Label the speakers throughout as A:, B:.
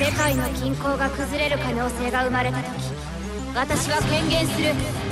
A: 世界の均衡が崩れる可能性が生まれた時私は権限する。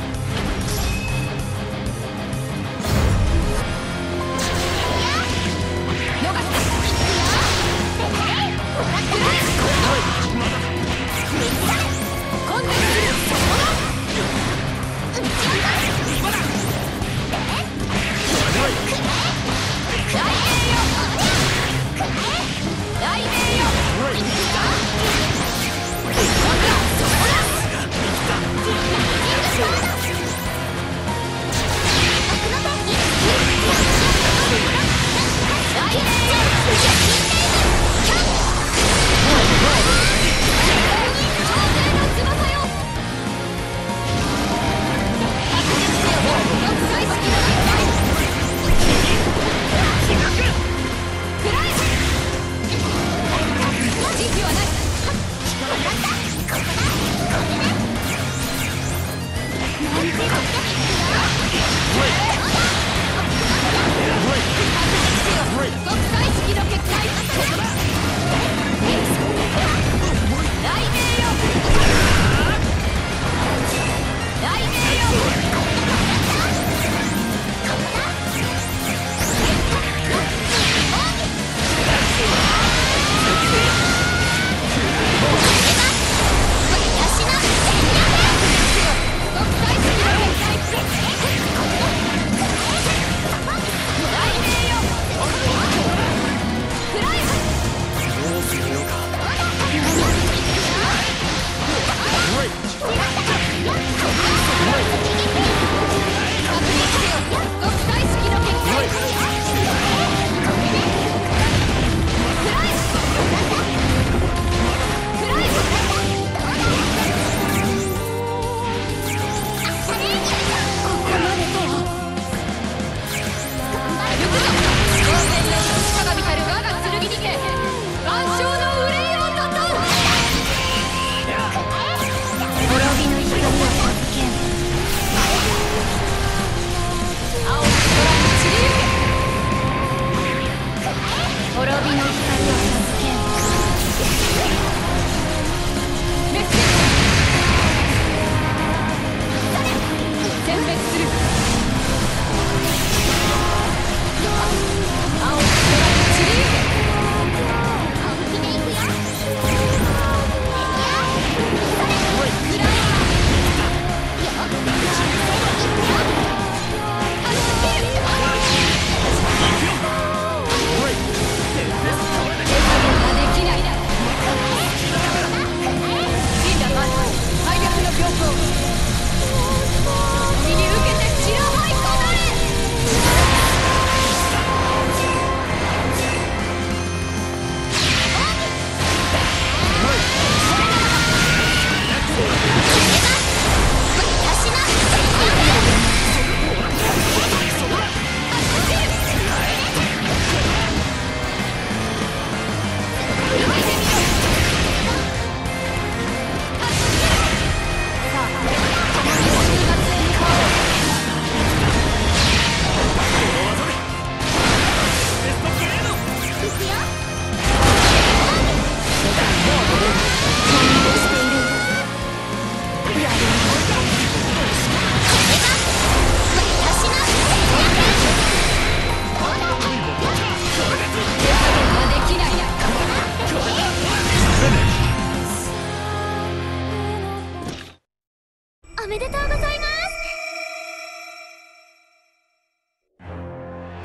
B: めでとうございます。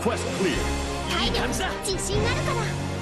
C: Quest clear.
B: 体力自信あるかな